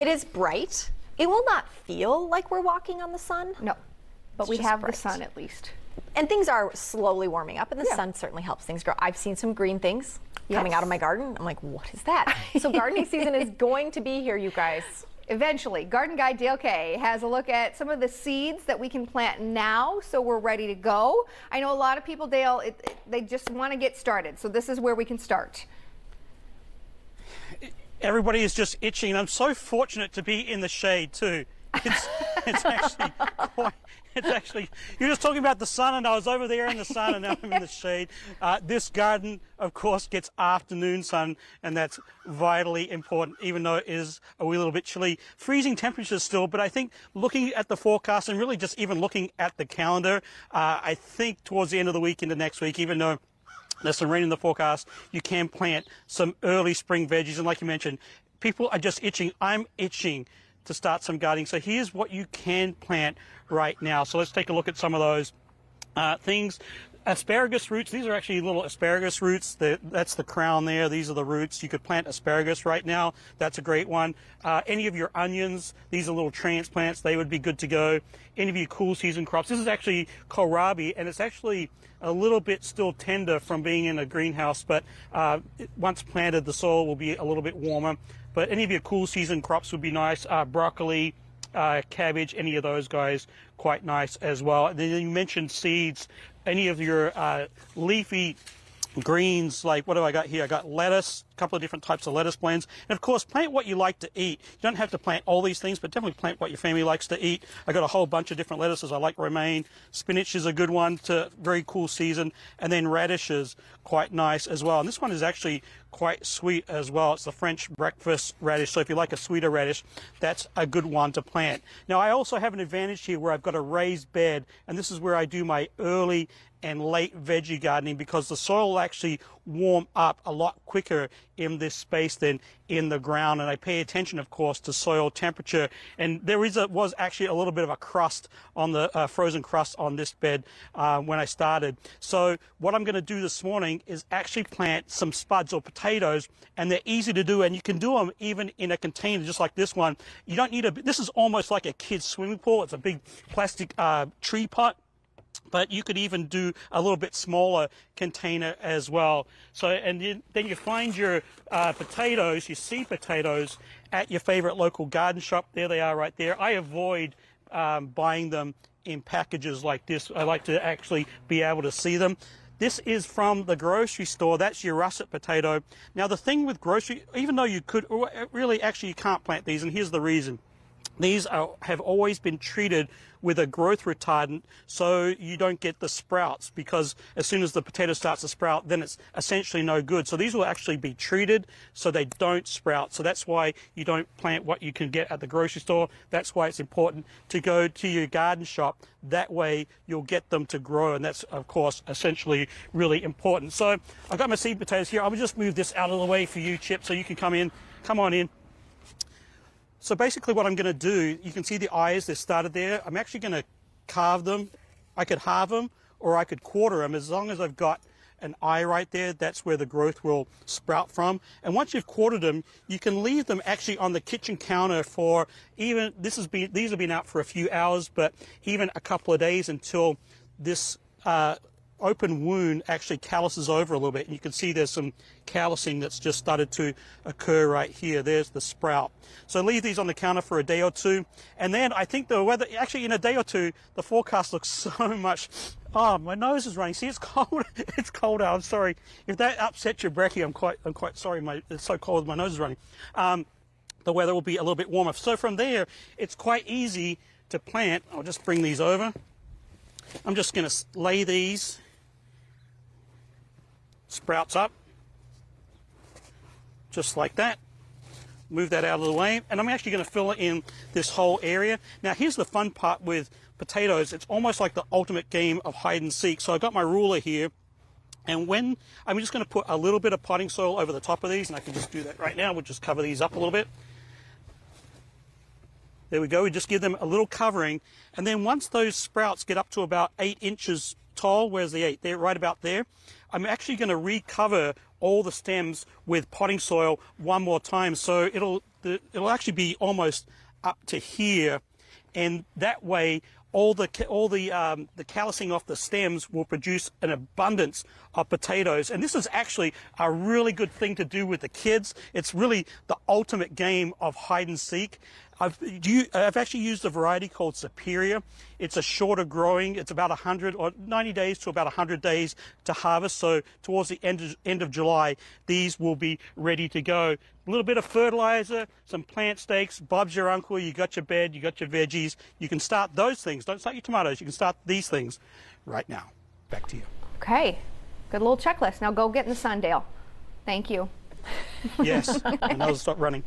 It is bright. It will not feel like we're walking on the sun. No, but It's we have bright. the sun at least. And things are slowly warming up, and the Yeah. sun certainly helps things grow. I've seen some green things coming out of my garden. I'm like, what is that? so gardening season is going to be here, you guys. Eventually, Garden guy Dale K has a look at some of the seeds that we can plant now so we're ready to go. I know a lot of people, Dale, it, it- they just want to get started. So this is where we can start. Everybody is just itching. and I'm so fortunate to be in the shade too. It's, it's actually quite, it's actually, you're just talking about the sun and I was over there in the sun and now I'm in the shade. Uh, this garden, of course, gets afternoon sun and that's vitally important, even though it is a wee little bit chilly. Freezing temperatures still, but I think looking at the forecast and really just even looking at the calendar, uh, I think towards the end of the week into next week, even though there's some rain in the forecast. You can plant some early spring veggies. And like you mentioned, people are just itching. I'm itching to start some gardening. So here's what you can plant right now. So let's take a look at some of those uh, things. Asparagus roots, these are actually little asparagus roots. That's the crown there. These are the roots. You could plant asparagus right now. That's a great one. Uh, any of your onions, these are little transplants. They would be good to go. Any of your cool season crops. This is actually kohlrabi, and it's actually a little bit still tender from being in a greenhouse, but uh, once planted, the soil will be a little bit warmer. But any of your cool season crops would be nice. Uh, broccoli, uh, cabbage, any of those guys, quite nice as well. And then you mentioned seeds, any of your uh, leafy greens, like what do I got here? I got lettuce, a couple of different types of lettuce blends. And of course, plant what you like to eat. You don't have to plant all these things, but definitely plant what your family likes to eat. I got a whole bunch of different lettuces. I like romaine. Spinach is a good one to very cool season. And then radishes, quite nice as well. And this one is actually quite sweet as well. It's the French breakfast radish. So if you like a sweeter radish, that's a good one to plant. Now I also have an advantage here where I've got a raised bed and this is where I do my early and late veggie gardening because the soil will actually warm up a lot quicker in this space than in the ground. And I pay attention, of course, to soil temperature. And there is a, was actually a little bit of a crust on the uh, frozen crust on this bed uh, when I started. So what I'm going to do this morning is actually plant some spuds or potatoes, and they're easy to do, and you can do them even in a container just like this one. You don't need a. This is almost like a kid's swimming pool. It's a big plastic uh, tree pot but you could even do a little bit smaller container as well. So, and you, then you find your uh, potatoes, your seed potatoes, at your favorite local garden shop. There they are, right there. I avoid um, buying them in packages like this. I like to actually be able to see them. This is from the grocery store. That's your russet potato. Now, the thing with grocery, even though you could, really, actually, you can't plant these, and here's the reason. These are, have always been treated with a growth retardant so you don't get the sprouts because as soon as the potato starts to sprout, then it's essentially no good. So these will actually be treated so they don't sprout. So that's why you don't plant what you can get at the grocery store. That's why it's important to go to your garden shop. That way you'll get them to grow. And that's, of course, essentially really important. So I've got my seed potatoes here. I'll just move this out of the way for you, Chip, so you can come in. Come on in. So basically what I'm going to do, you can see the eyes, they're started there. I'm actually going to carve them. I could halve them or I could quarter them as long as I've got an eye right there. That's where the growth will sprout from. And once you've quartered them, you can leave them actually on the kitchen counter for even, this has been, these have been out for a few hours, but even a couple of days until this uh, open wound actually calluses over a little bit. And you can see there's some callousing that's just started to occur right here. There's the sprout. So leave these on the counter for a day or two. And then I think the weather, actually in a day or two, the forecast looks so much, oh, my nose is running. See, it's cold. it's cold out. I'm sorry. If that upsets your brekkie, I'm quite, I'm quite sorry. My, it's so cold, my nose is running. Um, the weather will be a little bit warmer. So from there, it's quite easy to plant. I'll just bring these over. I'm just going to lay these sprouts up, just like that. Move that out of the way, and I'm actually going to fill in this whole area. Now, here's the fun part with potatoes. It's almost like the ultimate game of hide and seek. So I've got my ruler here, and when I'm just going to put a little bit of potting soil over the top of these, and I can just do that right now. We'll just cover these up a little bit. There we go. We just give them a little covering. And then once those sprouts get up to about eight inches tall, where's the eight? They're right about there. I'm actually going to recover all the stems with potting soil one more time. So it'll it'll actually be almost up to here, and that way all the all the um, the callousing off the stems will produce an abundance of potatoes. And this is actually a really good thing to do with the kids. It's really the ultimate game of hide and seek. I've, do you, I've actually used a variety called Superior. It's a shorter growing. It's about 100 or 90 days to about 100 days to harvest. So towards the end of, end of July, these will be ready to go. A little bit of fertilizer, some plant stakes. Bob's your uncle. You got your bed. You got your veggies. You can start those things. Don't start your tomatoes. You can start these things right now. Back to you. Okay, good little checklist. Now go get in the sun, Dale. Thank you. Yes. and I'll stop running.